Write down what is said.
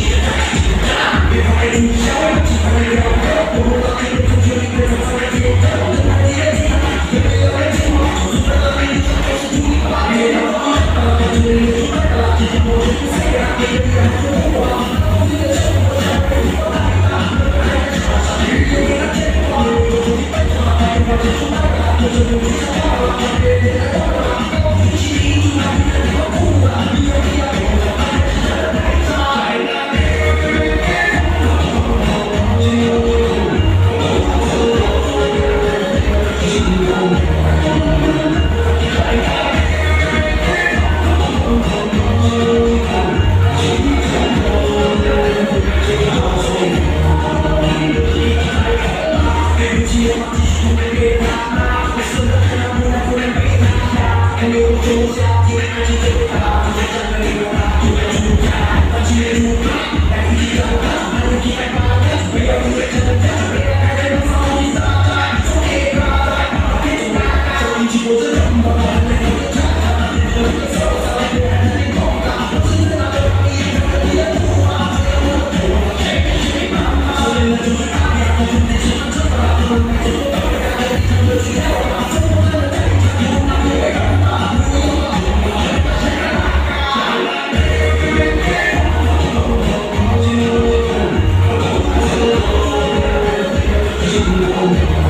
Yeah. you know